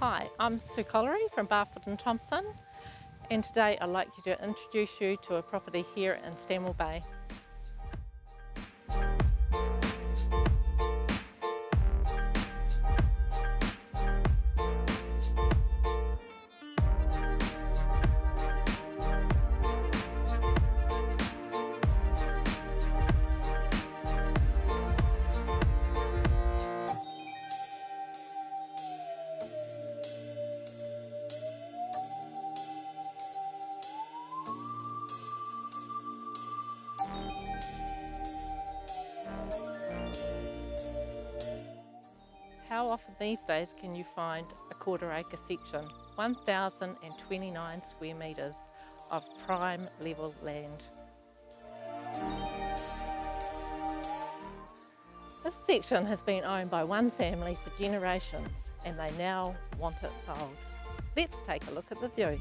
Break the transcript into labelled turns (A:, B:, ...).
A: Hi, I'm Sue Kollerie from Barfoot and Thompson and today I'd like to introduce you to a property here in Stanmore Bay. How often these days can you find a quarter acre section, 1,029 square metres of prime level land? This section has been owned by one family for generations and they now want it sold. Let's take a look at the view.